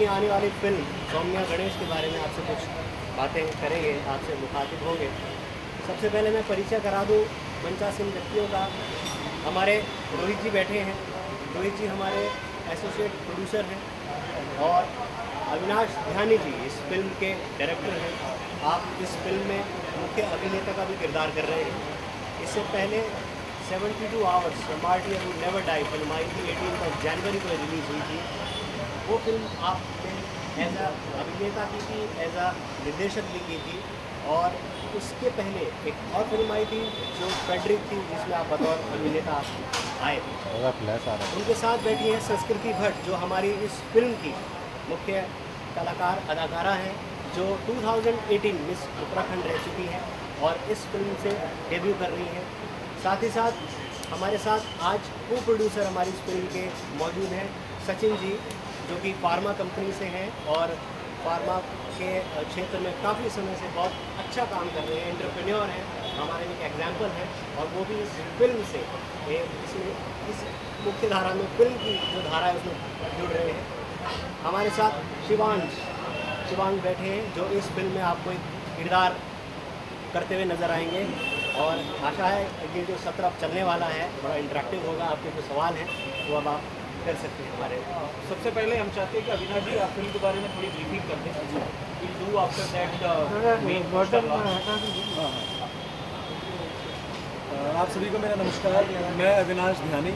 अपनी आने वाली फ़िल्म सौम्या गणेश के बारे में आपसे कुछ बातें करेंगे, आपसे मुखातिब होंगे। सबसे पहले मैं परिचय करा दूँ पंचासीन व्यक्तियों का। हमारे रोहित जी बैठे हैं। रोहित जी हमारे एसोसिएट प्रोड्यूसर हैं और अविनाश ध्यानी जी इस फ़िल्म के डायरेक्टर हैं। आप इस फ़िल्म में मुख्य अभिनेता का भी किरदार कर रहे हैं। इससे पहले 72 hours martyr would never die film आई थी एटीन जनवरी को रिलीज़ हुई थी। वो फ़िल्म आपने एज अ अभिनेता की थी एज अ निर्देशक भी की थी और उसके पहले एक और फ़िल्म आई थी जो फेडरिक थी जिसमें आप बतौर अभिनेता आए थे। उनके साथ बैठी है संस्कृति भट्ट जो हमारी इस फ़िल्म की मुख्य कलाकार अदाकारा हैं जो 2018 मिस उत्तराखंड रह चुकी हैं और इस फ़िल्म से डेब्यू कर रही हैं। साथ ही साथ हमारे साथ आज को प्रोड्यूसर हमारी इस फ़िल्म के मौजूद हैं। सचिन जी, जो कि फार्मा कंपनी से हैं और फार्मा के क्षेत्र में काफ़ी समय से बहुत अच्छा काम कर रहे हैं एंटरप्रेन्योर हैं, हमारे एक एग्ज़ाम्पल है और वो भी इस फ़िल्म से इसमें, इस मुख्य धारा में फ़िल्म की जो धारा है उसमें जुड़ रहे हैं। हमारे साथ शिवांश शिवांश बैठे हैं, जो इस फ़िल्म में आपको एक किरदार करते हुए नज़र आएँगे और आशा है ये जो सत्र अब चलने वाला है, बड़ा इंटरेक्टिव होगा, आपके जो सवाल हैं वो अब आप कर सकते हैं हमारे। सबसे पहले हम चाहते हैं कि अविनाश जी आप फ़िल्म के बारे में थोड़ी ब्रीफिंग कर दें। विल डू आफ्टर दैट मेन आप सभी को मेरा नमस्कार। मैं अविनाश ध्यानी।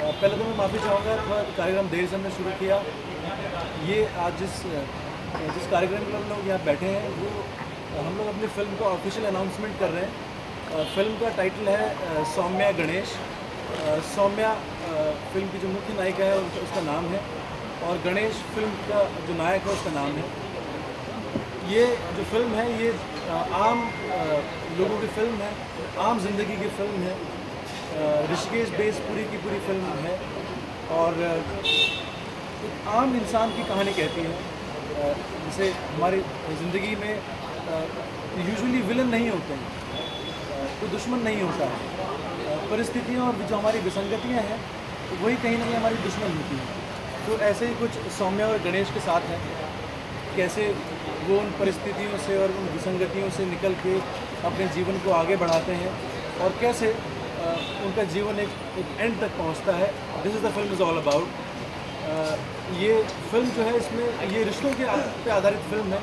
पहले तो मैं माफ़ी चाहूँगा थोड़ा कार्यक्रम देर से हमने शुरू किया। ये आज जिस जिस कार्यक्रम में हम लोग यहाँ बैठे हैं वो हम लोग अपनी फ़िल्म का ऑफिशियल अनाउंसमेंट कर रहे हैं। फ़िल्म का टाइटल है सौम्या गणेश। सौम्या फ़िल्म की जो मुख्य नायिका है उसका नाम है। और गणेश फ़िल्म का जो नायक है, उसका नाम है। ये जो फ़िल्म है, ये आम लोगों की फ़िल्म है, आम ज़िंदगी की फ़िल्म है। ऋषिकेश बेस पूरी की पूरी फ़िल्म है। और एक आम इंसान की कहानी कहती है। जैसे हमारी ज़िंदगी में यूजुअली विलन नहीं होते हैं। कोई दुश्मन नहीं होता। है परिस्थितियों और जो हमारी विसंगतियाँ हैं वही कहीं ना कहीं हमारी दुश्मन होती हैं। तो ऐसे ही कुछ सौम्या और गणेश के साथ है कैसे वो उन परिस्थितियों से और उन विसंगतियों से निकल के अपने जीवन को आगे बढ़ाते हैं और कैसे उनका जीवन एक, एक एंड तक पहुँचता है। This is the film is all about ये फ़िल्म जो है इसमें ये रिश्तों के पे आधारित फ़िल्म है।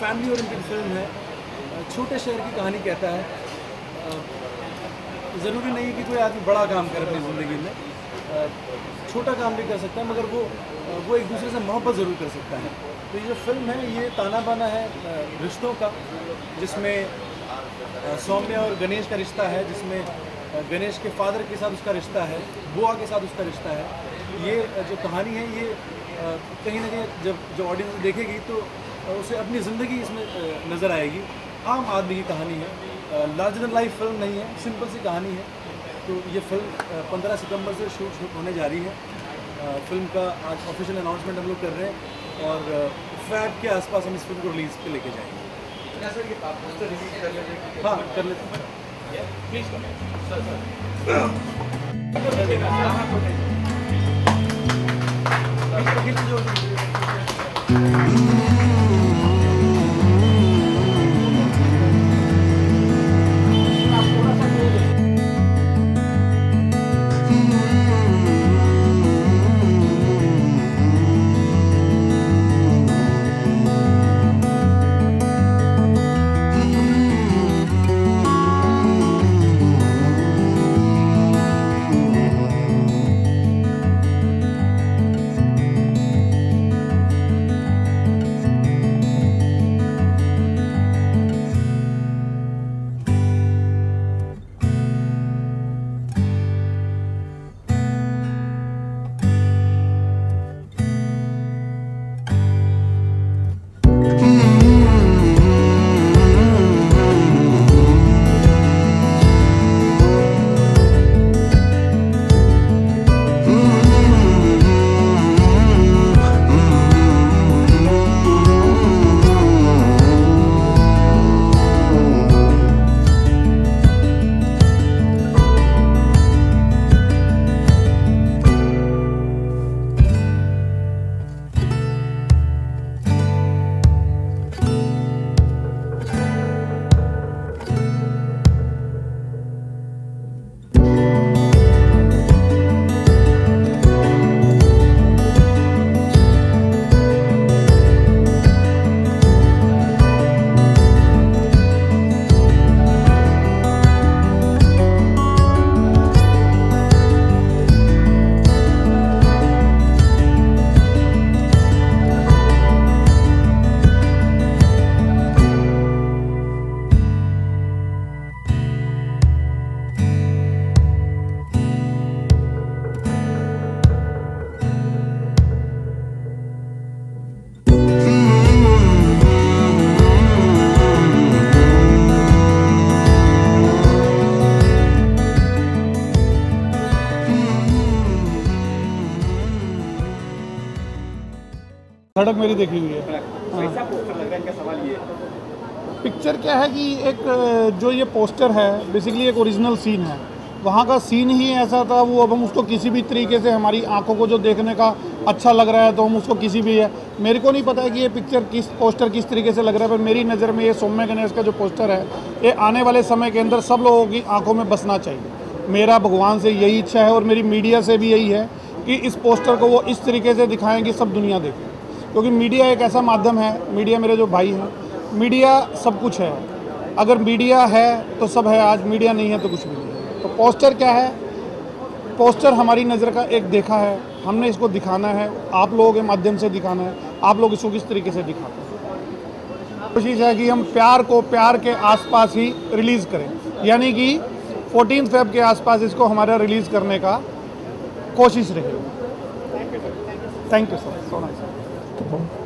फैमिली ओरिएंटेड फ़िल्म है। छोटे शहर की कहानी कहता है। ज़रूरी नहीं है कि कोई आदमी बड़ा काम करे अपनी ज़िंदगी में। छोटा काम भी कर सकता है, मगर वो वो एक दूसरे से मोहब्बत ज़रूर कर सकता है। तो ये जो फ़िल्म है, ये ताना बाना है रिश्तों का, जिसमें सौम्या और गणेश का रिश्ता है, जिसमें गणेश के फादर के साथ उसका रिश्ता है, बुआ के साथ उसका रिश्ता है। ये जो कहानी है, ये कहीं ना कहीं जब जो ऑडियंस देखेगी तो उसे अपनी ज़िंदगी इसमें नज़र आएगी। आम आदमी की कहानी है। लार्जर एंड लाइफ फ़िल्म नहीं है सिंपल सी कहानी है तो ये फ़िल्म पंद्रह सितंबर से शूट शूट होने जा रही है फ़िल्म का आज ऑफिशियल अनाउंसमेंट हम लोग कर रहे हैं और फैब के आसपास हम इस फ़िल्म को रिलीज़ पे लेके जाएँगे हाँ कर लेते हैं धड़क मेरी देखी हुई है। है। पिक्चर क्या है कि एक जो ये पोस्टर है बेसिकली एक ओरिजिनल सीन है। वहाँ का सीन ही ऐसा था वो अब हम उसको किसी भी तरीके से हमारी आँखों को जो देखने का अच्छा लग रहा है तो हम उसको किसी भी है। मेरे को नहीं पता है कि ये पिक्चर किस पोस्टर किस तरीके से लग रहा है पर मेरी नज़र में ये सौम्य गणेश का जो पोस्टर है ये आने वाले समय के अंदर सब लोगों की आँखों में बसना चाहिए। मेरा भगवान से यही इच्छा है और मेरी मीडिया से भी यही है कि इस पोस्टर को वो इस तरीके से दिखाएँ कि सब दुनिया देखे। क्योंकि मीडिया एक ऐसा माध्यम है, मीडिया मेरे जो भाई हैं, मीडिया सब कुछ है। अगर मीडिया है तो सब है, आज मीडिया नहीं है तो कुछ भी नहीं है। तो पोस्टर क्या है? पोस्टर हमारी नज़र का एक देखा है, हमने इसको दिखाना है, आप लोगों के माध्यम से दिखाना है, आप लोग इसको किस तरीके से दिखाते हैं? कोशिश है कि हम प्यार को प्यार के आसपास ही रिलीज़ करें। यानी कि 14 फेब के आसपास इसको हमारा रिलीज़ करने का कोशिश रहेगी थैंक यू सर। सो вот